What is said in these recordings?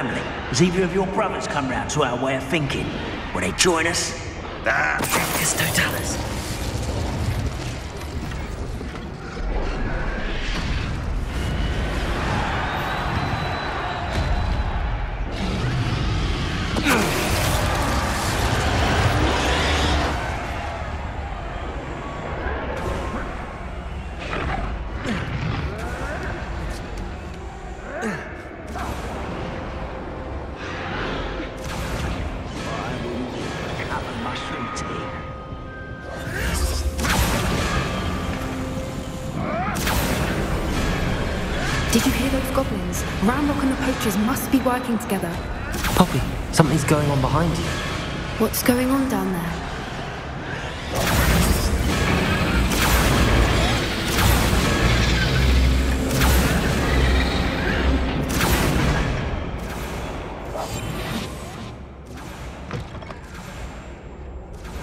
family? Has either of your brothers come round to our way of thinking? Will they join us? Ah, Totalus. Cup Did you hear those goblins? Ranrok and the poachers must be working together. Poppy, something's going on behind you. What's going on down there?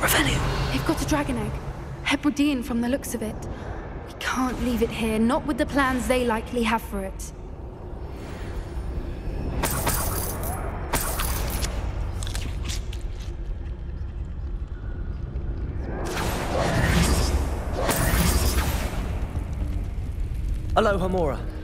Revelio. They've got a dragon egg. Hebridean from the looks of it. Can't leave it here, not with the plans they likely have for it. Hello, Hamora.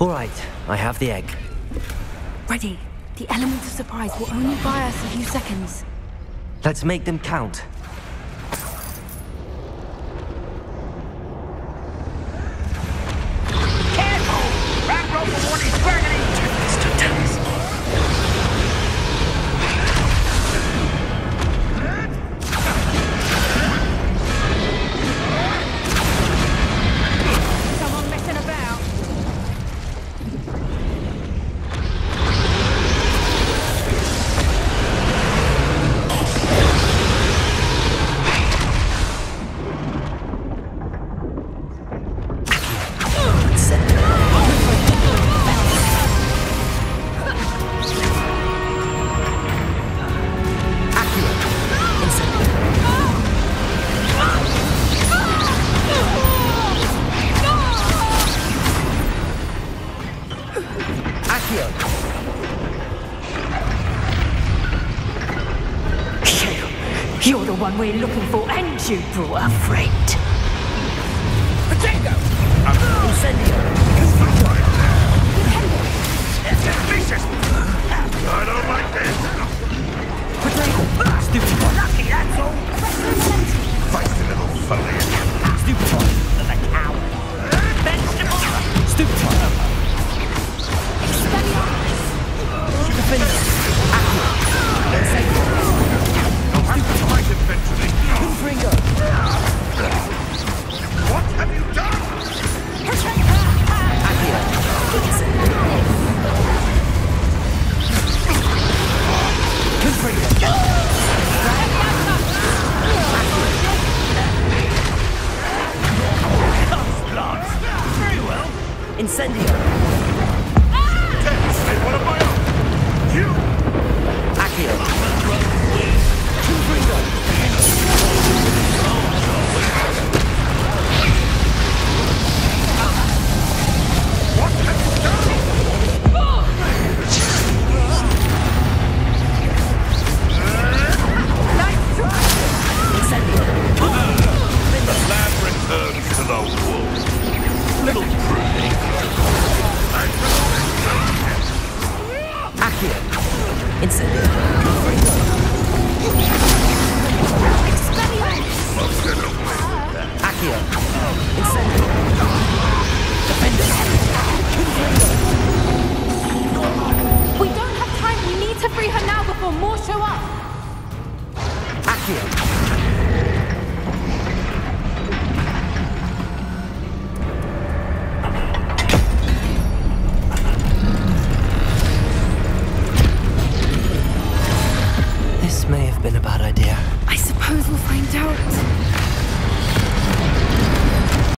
All right, I have the egg. Ready. The element of surprise will only buy us a few seconds. Let's make them count. You're the one we're looking for, and you brought a friend. Potato! Incendio! vicious! I don't like this! Incendio. Incendio. Accio. Incendio.